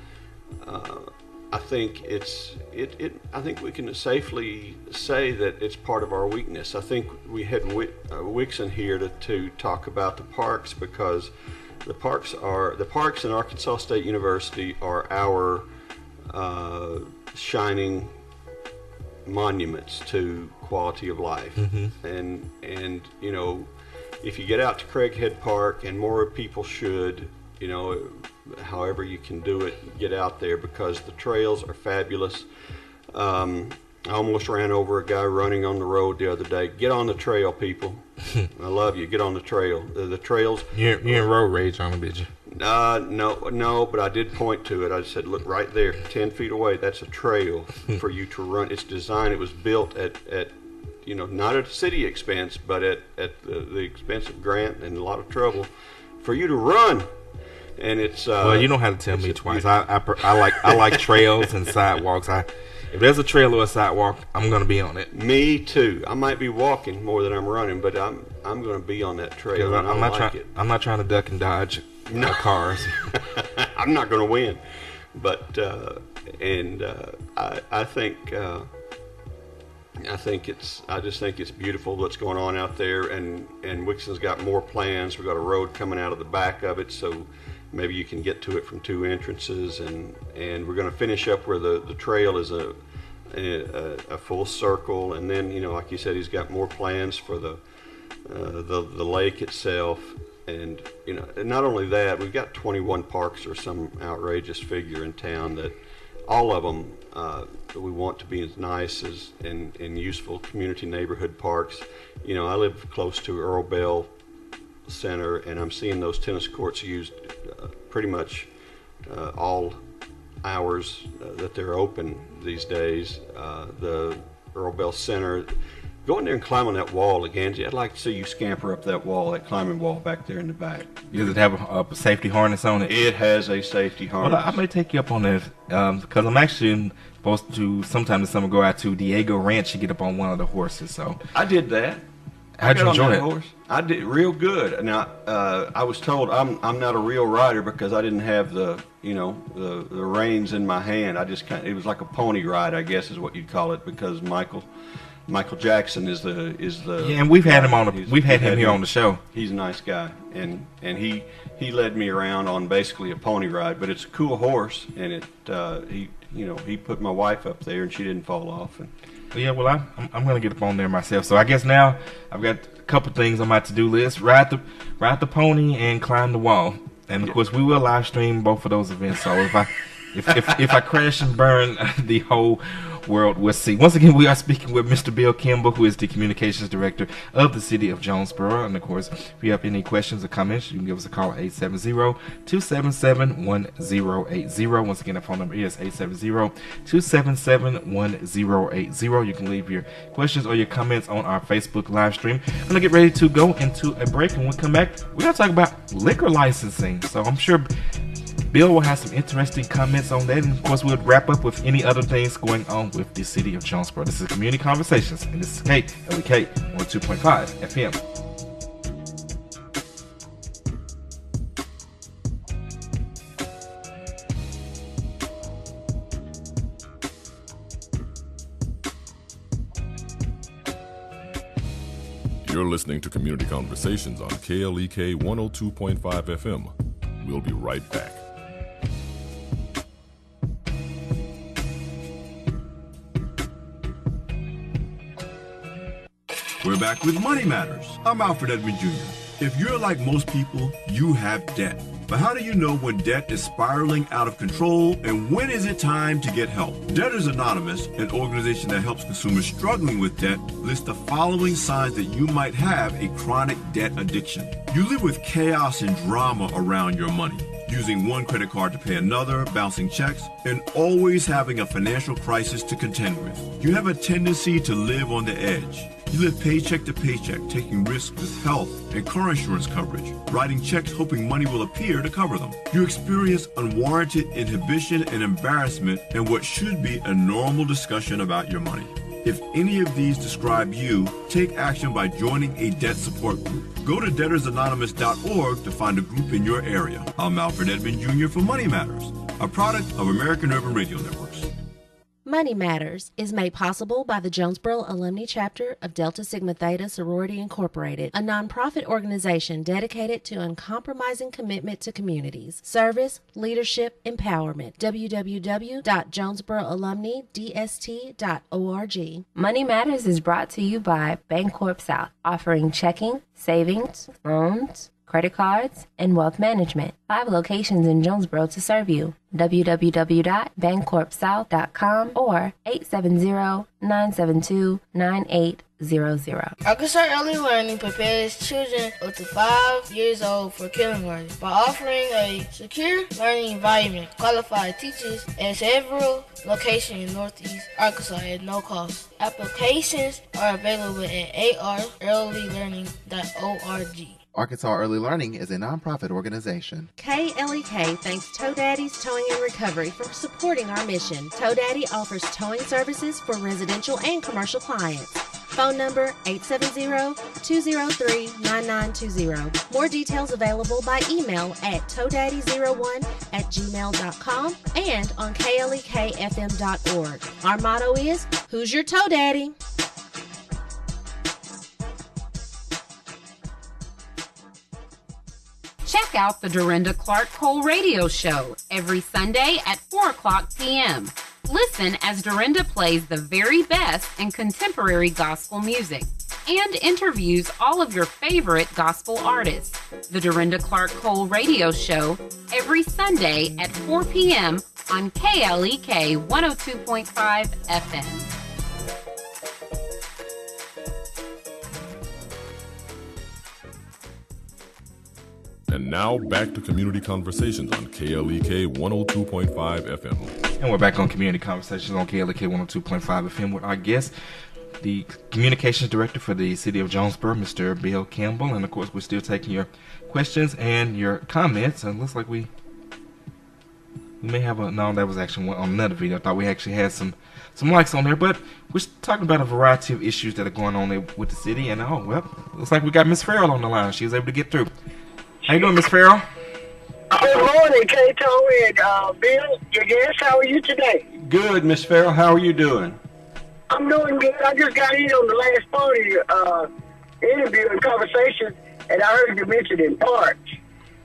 uh, I think it's it, it I think we can safely say that it's part of our weakness. I think we had uh, Wixon here to, to talk about the parks because the parks are the parks in Arkansas State University are our uh, shining monuments to quality of life. Mhm. And and you know, if you get out to Craighead Park, and more people should, you know, however you can do it, get out there because the trails are fabulous. Um, I almost ran over a guy running on the road the other day. Get on the trail, people. [LAUGHS] I love you. Get on the trail. The, the trails. You you in road rage on did you? Uh, no, no, but I did point to it. I said, look right there, 10 feet away, that's a trail [LAUGHS] for you to run. It's designed, it was built at, at you know, not at city expense, but at, at the, the expense of grant and a lot of trouble for you to run. And it's, uh, well, you don't have to tell me twice. I, I I like I like trails and sidewalks. I if there's a trail or a sidewalk, I'm gonna be on it. Me too. I might be walking more than I'm running, but I'm I'm going to be on that trail. I, am not like trying. it. I'm not trying to duck and dodge uh, cars. [LAUGHS] [LAUGHS] I'm not going to win, but uh, and uh, I I think uh, I think it's I just think it's beautiful what's going on out there, and and Wixon's got more plans. We've got a road coming out of the back of it, so maybe you can get to it from two entrances, and and we're going to finish up where the the trail is a a, a full circle, and then you know like you said, he's got more plans for the uh, the the lake itself, and you know, and not only that, we've got 21 parks or some outrageous figure in town that all of them uh, we want to be as nice as and, and useful community neighborhood parks. You know, I live close to Earl Bell Center, and I'm seeing those tennis courts used uh, pretty much uh, all hours uh, that they're open these days. Uh, the Earl Bell Center. Go in there and climb on that wall again. I'd like to see you scamper up that wall, that climbing wall back there in the back. Does it have a, a safety harness on it? It has a safety harness. Well, I may take you up on that because I'm actually supposed to sometime this summer go out to Diego Ranch and get up on one of the horses. So I did that. How'd you enjoy it? Horse. I did real good. Now uh, I was told I'm I'm not a real rider because I didn't have the you know the the reins in my hand. I just kind of, it was like a pony ride, I guess is what you'd call it, because Michael Michael Jackson is the is the Yeah, and we've had him on the- we've had we him here on the show. He's a nice guy, and and he he led me around on basically a pony ride, but it's a cool horse, and it uh, he you know he put my wife up there and she didn't fall off, and yeah, well, I, I'm, I'm gonna get up on there myself. So I guess now I've got a couple things on my to do list: ride the ride the pony and climb the wall. And of course, we will live stream both of those events. So if I if if, if I crash and burn [LAUGHS] the whole world, we'll see. Once again, we are speaking with Mr. Bill Campbell, who is the communications director of the city of Jonesboro. And of course, if you have any questions or comments, you can give us a call at 870-277-1080. Once again, the phone number is 870-277-1080. You can leave your questions or your comments on our Facebook live stream. I'm gonna get ready to go into a break, and when we come back, we're gonna talk about liquor licensing. So I'm sure Bill will have some interesting comments on that, and of course, we'll wrap up with any other things going on with the city of Jonesboro. This is Community Conversations, and this is KLEK LEK 102.5 FM. You're listening to Community Conversations on KLEK 102.5 FM. We'll be right back. Back with Money Matters. I'm Alfred Edmond Jr. If you're like most people, you have debt. But how do you know when debt is spiraling out of control and when is it time to get help? Debtors Anonymous, an organization that helps consumers struggling with debt, lists the following signs that you might have a chronic debt addiction. You live with chaos and drama around your money using one credit card to pay another, bouncing checks, and always having a financial crisis to contend with. You have a tendency to live on the edge. You live paycheck to paycheck, taking risks with health and car insurance coverage, writing checks hoping money will appear to cover them. You experience unwarranted inhibition and embarrassment in what should be a normal discussion about your money. If any of these describe you, take action by joining a debt support group. Go to debtorsanonymous.org to find a group in your area. I'm Alfred Edmond Jr. for Money Matters, a product of American Urban Radio Networks. Money Matters is made possible by the Jonesboro Alumni Chapter of Delta Sigma Theta Sorority Incorporated, a nonprofit organization dedicated to uncompromising commitment to communities, service, leadership, empowerment. www.jonesboroalumnidst.org. Money Matters is brought to you by Bancorp South, offering checking, savings, loans, credit cards, and wealth management. Five locations in Jonesboro to serve you. www.bancorpsouth.com or 870-972-9800. Arkansas Early Learning prepares children up to five years old for kindergarten by offering a secure learning environment, qualified teachers, and several locations in Northeast Arkansas at no cost. Applications are available at arearlylearning.org. Arkansas Early Learning is a nonprofit organization. KLEK thanks Toe Daddy's Towing and Recovery for supporting our mission. Toe Daddy offers towing services for residential and commercial clients. Phone number 870-203-9920. More details available by email at toedaddy01 at gmail.com and on klekfm.org. Our motto is, Who's your toe daddy? Check out the Dorinda Clark Cole Radio Show every Sunday at 4 o'clock p.m. Listen as Dorinda plays the very best in contemporary gospel music and interviews all of your favorite gospel artists. The Dorinda Clark Cole Radio Show every Sunday at 4 p.m. on KLEK 102.5 FM. And now back to community conversations on KLEK 102.5 FM. And we're back on Community Conversations on KLEK 102.5 FM with our guest, the Communications Director for the City of Jonesboro, Mr. Bill Campbell. And of course, we're still taking your questions and your comments. And it looks like we we may have a no. That was actually on another video. I thought we actually had some some likes on there, but we're talking about a variety of issues that are going on with the city. And oh well, looks like we got Miss Farrell on the line. She was able to get through. How you doing, Miss Farrell? Good morning, Kato and uh, Bill. Your guest, how are you today? Good, Miss Farrell. How are you doing? I'm doing good. I just got in on the last part of your uh, interview and conversation, and I heard you mention in parts.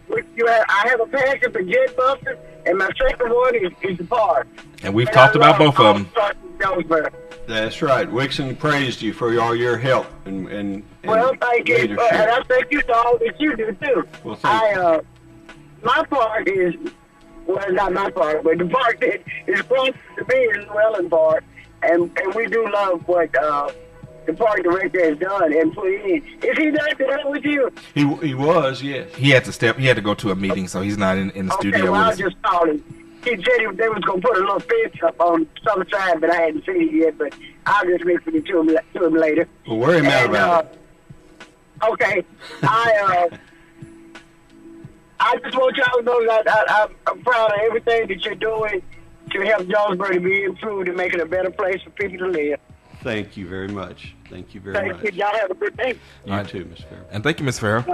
You have, I have a passion for jet buses, and my second one is, is the park. And we've And talked about both of them. all sorts of That's right. Wixon praised you for all your help and and, and Well, thank you, and I thank you for all that you do too. Well, thank I uh, my part is well, not my part, but the part that is close to me is Llewellyn Park, and and we do love what uh, the park director has done and put in. Is he there today with you? He he was yes. He had to step. He had to go to a meeting, so he's not in, in the Okay, studio well, I with us. just called him. He said he, they was gonna put a little fence up on some side, but I hadn't seen it yet. But I'll just mention it to him to him later. Well, worry him out And, about it. uh, Okay, I uh, I just want y'all to know that I, I'm, I'm proud of everything that you're doing to help Jonesboro to be improved and make it a better place for people to live. Thank you very much. Thank you very Thank much. you. Y'all have a good day. You too, Miss Farrell. And thank you, Miss Farrell.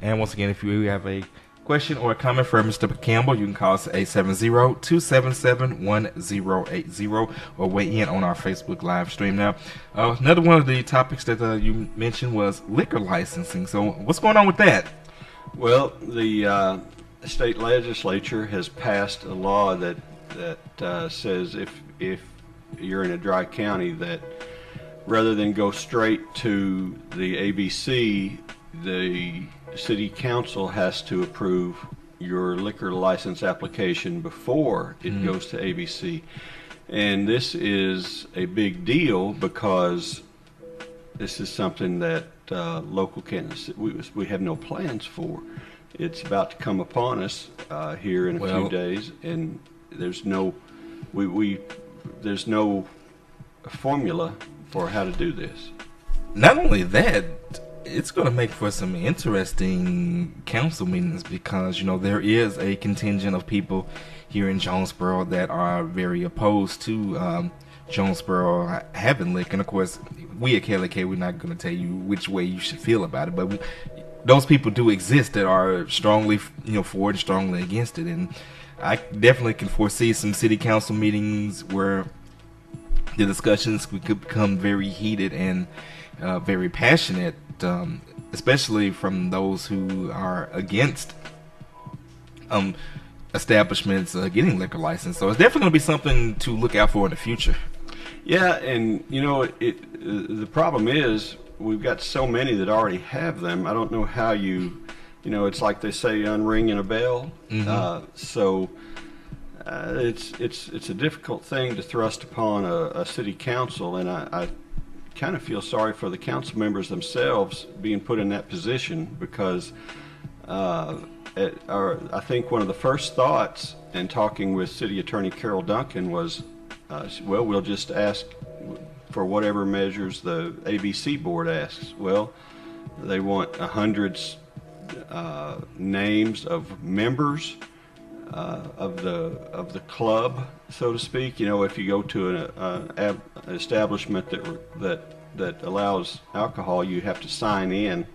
And once again, if you have a question or a comment for Mr. Campbell, you can call us at 870-277-1080 or weigh in on our Facebook live stream. Now, uh, another one of the topics that uh, you mentioned was liquor licensing. So what's going on with that? Well, the uh, state legislature has passed a law that that uh, says if if you're in a dry county that rather than go straight to the ABC the city council has to approve your liquor license application before it Mhm. goes to ABC. And this is a big deal because this is something that uh, local Kansas we, we have no plans for. It's about to come upon us uh, here in a Well- few days, and there's no we, we there's no formula for how to do this. Not only that, it's going to make for some interesting council meetings because you know there is a contingent of people here in Jonesboro that are very opposed to um, Jonesboro ha- having liquor. And of course, we at KLEK we're not going to tell you which way you should feel about it, but we, those people do exist that are strongly you know for and strongly against it, and I definitely can foresee some city council meetings where the discussions could become very heated and uh, very passionate, um, especially from those who are against um, establishments uh, getting liquor license. So it's definitely going to be something to look out for in the future. Yeah, and you know, it, uh, the problem is we've got so many that already have them. I don't know how you, you know, it's like they say, unringing a bell. Mhm. Uh, so uh, it's it's it's a difficult thing to thrust upon a, a city council, and I, I kind of feel sorry for the council members themselves being put in that position because. Uh, it, or I think one of the first thoughts in talking with City Attorney Carol Duncan was, uh, well, we'll just ask for whatever measures the ABC board asks. Well, they want a hundred uh, names of members uh, of the of the club, so to speak. You know, if you go to an, uh, ab- establishment that that that allows alcohol, you have to sign in,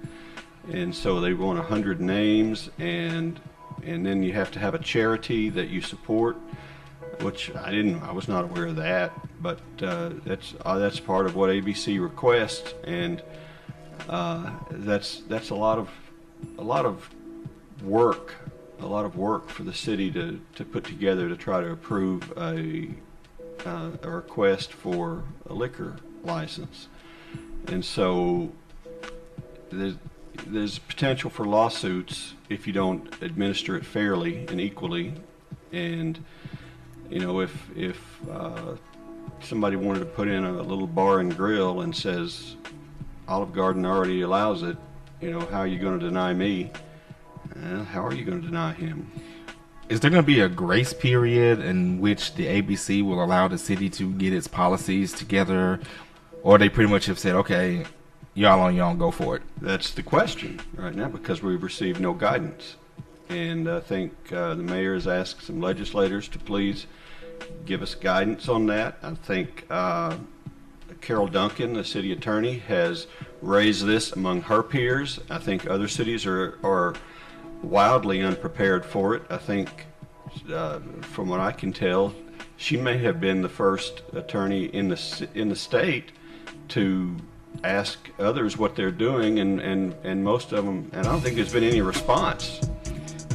and so they want hundred names, and and then you have to have a charity that you support which I didn't, I was not aware of that, but uh, that's uh, that's part of what ABC requests, and uh, that's that's a lot of a lot of work, a lot of work for the city to, to put together to try to approve a uh, a request for a liquor license, and so there's there's potential for lawsuits if you don't administer it fairly and equally, and you know, if if uh, somebody wanted to put in a little bar and grill and says Olive Garden already allows it, you know, how are you going to deny me? Uh, how are you going to deny him? Is there going to be a grace period in which the ABC will allow the city to get its policies together, or they pretty much have said, okay, y'all on own, go for it? That's the question right now because we've received no guidance. And I think uh, the mayor has asked some legislators to please give us guidance on that. I think uh, Carol Duncan, the city attorney, has raised this among her peers. I think other cities are, are wildly unprepared for it. I think, uh, from what I can tell, she may have been the first attorney in the in the state to ask others what they're doing, and, and, and most of them, and I don't think there's been any response.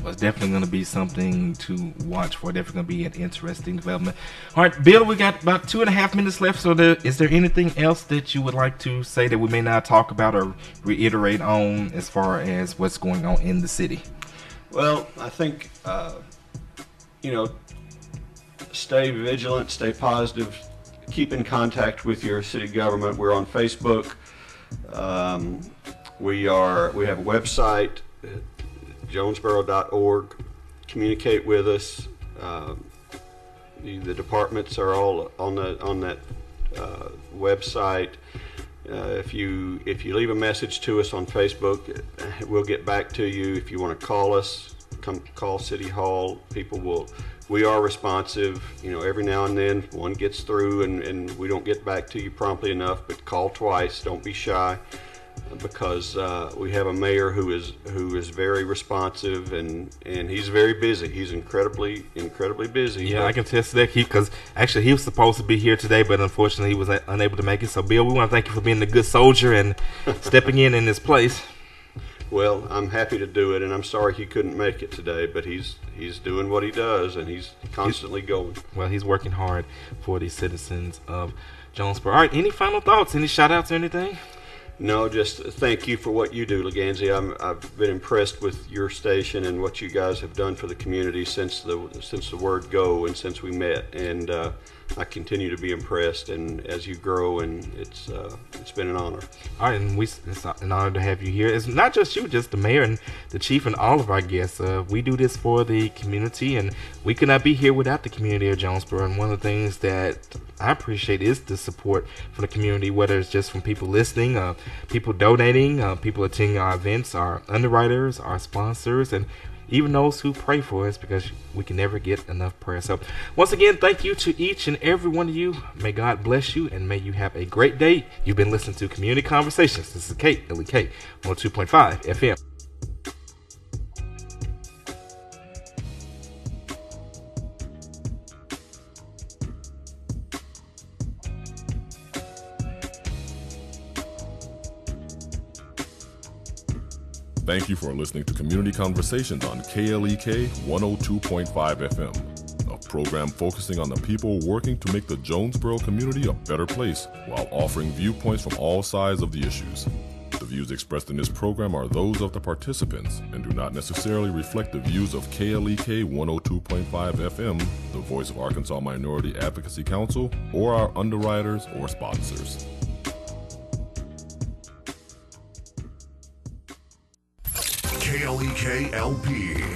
It's definitely going to be something to watch for. Definitely going to be an interesting development. All right, Bill, we got about two and a half minutes left. So, there, is there anything else that you would like to say that we may not talk about or reiterate on as far as what's going on in the city? Well, I think, uh, you know, stay vigilant, stay positive, keep in contact with your city government. We're on Facebook. Um, we are. We have a website, jonesboro.org. Communicate with us. Uh, the, the departments are all on the on that uh, website. Uh, if you if you leave a message to us on Facebook, uh, we'll get back to you. If you want to call us, come call City Hall. People will. We are responsive. You know, every now and then one gets through, and, and we don't get back to you promptly enough. But call twice. Don't be shy, because uh, we have a mayor who is who is very responsive, and and he's very busy. He's incredibly incredibly busy. Yeah, I can attest to that, because actually he was supposed to be here today, but unfortunately he was unable to make it. So, Bill, we want to thank you for being a good soldier and [LAUGHS] stepping in in this place. Well, I'm happy to do it, and I'm sorry he couldn't make it today, but he's he's doing what he does, and he's constantly going. Well, he's working hard for the citizens of Jonesboro. All right, any final thoughts? Any shout outs or anything? No, just thank you for what you do, Leganzi. I'm, I've been impressed with your station and what you guys have done for the community since the since the word go and since we met. And uh, I continue to be impressed. And as you grow, and it's uh, it's been an honor. All right, and we it's an honor to have you here. It's not just you, just the mayor and the chief and all of our guests. Uh, we do this for the community, and we could not be here without the community of Jonesboro. And one of the things that I appreciate is the support from the community, whether it's just from people listening, uh, people donating, uh, people attending our events, our underwriters, our sponsors, and even those who pray for us because we can never get enough prayer. So, once again, thank you to each and every one of you. May God bless you and may you have a great day. You've been listening to Community Conversations. This is Kate, LEK, 102.5 FM. Thank you for listening to Community Conversations on KLEK 102.5 FM, a program focusing on the people working to make the Jonesboro community a better place while offering viewpoints from all sides of the issues. The views expressed in this program are those of the participants and do not necessarily reflect the views of KLEK 102.5 FM, the voice of Arkansas Minority Advocacy Council, or our underwriters or sponsors. KLEK LP